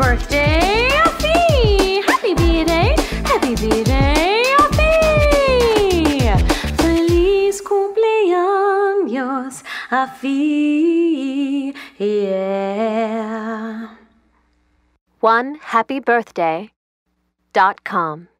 birthday, Alfie! Happy birthday, happy birthday, Alfie! Feliz cumpleaños, Alfie! Yeah. One happy birthday dot com.